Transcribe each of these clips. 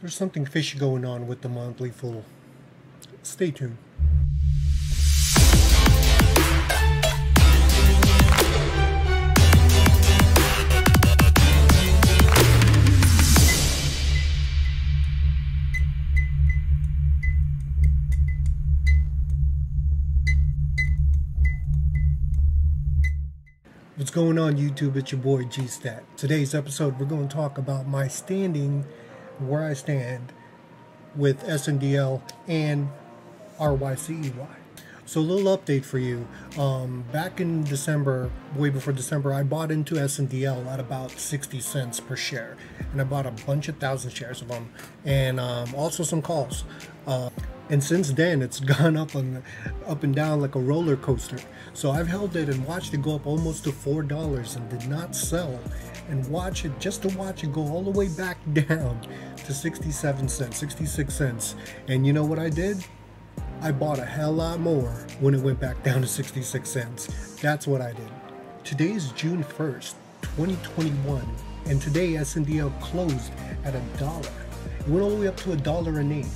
There's something fishy going on with the Motley Fool. Stay tuned. What's going on YouTube? It's your boy G-Stat. Today's episode we're going to talk about my standing, where I stand with SNDL and RYCEY. So a little update for you. Um, back in December, way before December, I bought into SNDL at about 60 cents per share. And I bought a bunch of thousand shares of them and um, also some calls. Uh, and since then it's gone up and up and down like a roller coaster so i've held it and watched it go up almost to four dollars and did not sell and watch it just to watch it go all the way back down to 67 cents 66 cents. And you know what i did? I bought a hell lot more when it went back down to 66 cents. That's what i did. Today is june 1st 2021 and today sndl closed at a dollar. It went all the way up to a dollar and eight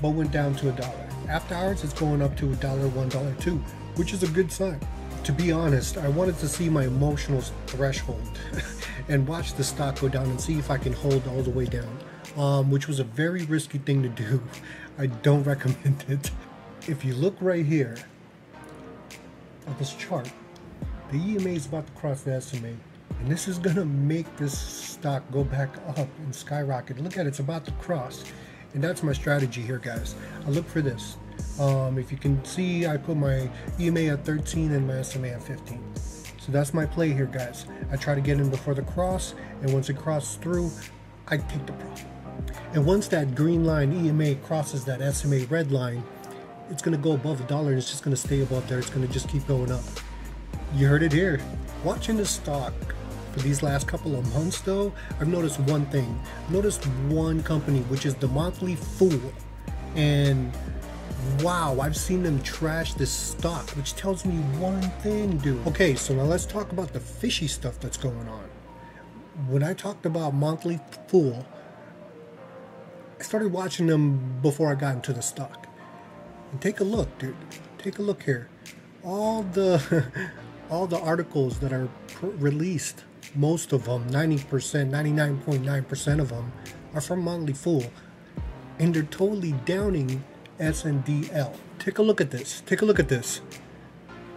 but went down to a dollar. After hours, it's going up to a dollar, one dollar, two, which is a good sign. To be honest, I wanted to see my emotional threshold and watch the stock go down and see if I can hold all the way down, um, which was a very risky thing to do. I don't recommend it. If you look right here at this chart, the EMA is about to cross the SMA, and this is gonna make this stock go back up and skyrocket. Look at it, it's about to cross. And that's my strategy here, guys. I look for this. Um, if you can see, I put my EMA at 13 and my SMA at 15. So that's my play here, guys. I try to get in before the cross, and once it crosses through, I take the profit. And once that green line EMA crosses that SMA red line, it's going to go above a dollar and it's just going to stay above there. It's going to just keep going up. You heard it here. Watching the stock for these last couple of months though, I've noticed one thing. I've noticed one company, which is the Motley Fool. And wow, I've seen them trash this stock, which tells me one thing, dude. Okay, so now let's talk about the fishy stuff that's going on. When I talked about Motley Fool, I started watching them before I got into the stock. And take a look, dude. Take a look here. All the all the articles that are released most of them, 90%, 99.9% of them, are from Motley Fool. And they're totally downing SNDL. Take a look at this. Take a look at this.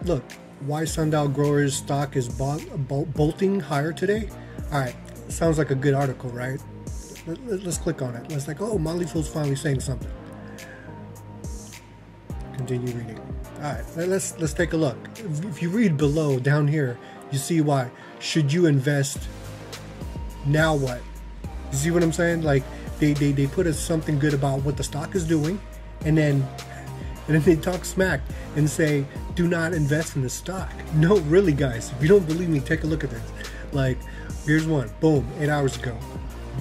Look, why Sundial Growers stock is bolting higher today? All right, sounds like a good article, right? Let's click on it. Let's like, oh, Motley Fool's finally saying something. Continue reading. All right, let's let's take a look. If you read below down here, you see why. Should you invest? Now what? You see what I'm saying? Like they, they, they put us something good about what the stock is doing and then and then they talk smack and say, do not invest in the stock. No, really guys, if you don't believe me, take a look at this. Like, here's one, boom, eight hours ago.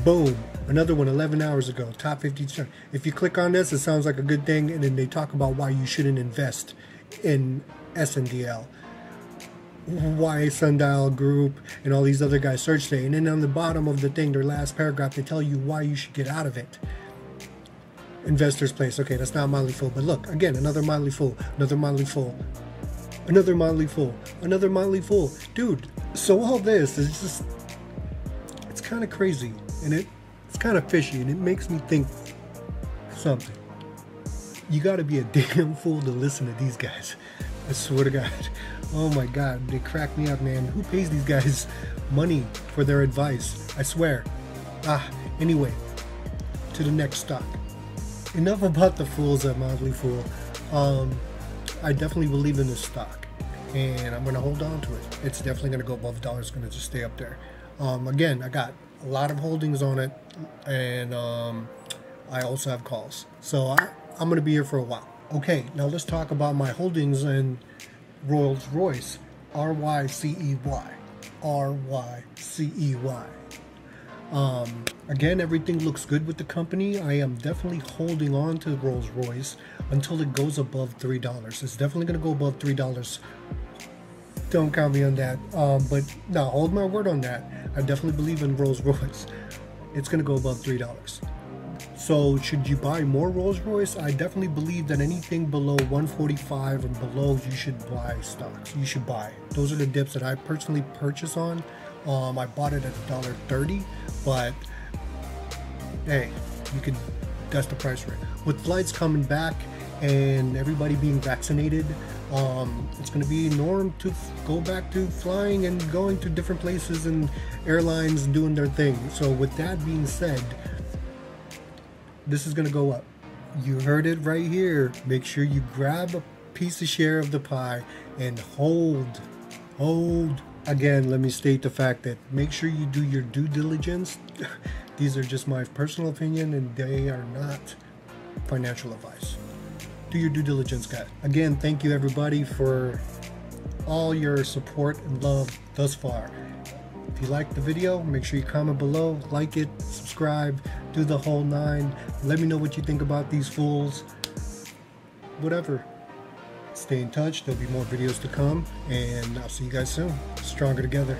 Boom, another one 11 hours ago, top 50. If you click on this, it sounds like a good thing, and then they talk about why you shouldn't invest in SNDL why Sundial Group and all these other guys search today. And then on the bottom of the thing, their last paragraph, they tell you why you should get out of it. Investor's Place. Okay, that's not Motley Fool. But look, again, another Motley Fool, another Motley Fool, another Motley Fool, another Motley Fool. Dude, so all this is just, it's kind of crazy. And it, it's kind of fishy. And it makes me think something. You got to be a damn fool to listen to these guys. I swear to God. Oh my God, they crack me up, man. Who pays these guys money for their advice? I swear. Ah, anyway, to the next stock. Enough about the fools at Motley Fool. Um, I definitely believe in this stock, and I'm gonna hold on to it. It's definitely gonna go above a dollar. It's gonna just stay up there. Um, again, I got a lot of holdings on it, and um, I also have calls. So I, I'm gonna be here for a while. Okay, now let's talk about my holdings in Rolls Royce. R Y C E Y. R Y C E Y. Um, again, everything looks good with the company. I am definitely holding on to Rolls Royce until it goes above three dollars. It's definitely going to go above three dollars. Don't count me on that. Um, but no, hold my word on that. I definitely believe in Rolls Royce. It's going to go above three dollars. So should you buy more Rolls Royce? I definitely believe that anything below 145 and below, you should buy stocks. You should buy. Those are the dips that I personally purchase on. Um, I bought it at $1.30, but hey, you can, That's the price it. With flights coming back and everybody being vaccinated, um, it's going to be norm to go back to flying and going to different places and airlines doing their thing. So with that being said this is gonna go up. You heard it right here. Make sure you grab a piece of share of the pie and hold, hold. Again, let me state the fact that make sure you do your due diligence. These are just my personal opinion and they are not financial advice. Do your due diligence, guys. Again, thank you everybody for all your support and love thus far. If you liked the video, make sure you comment below, like it, subscribe, do the whole nine. Let me know what you think about these fools. Whatever. Stay in touch. There'll be more videos to come. And I'll see you guys soon. Stronger together.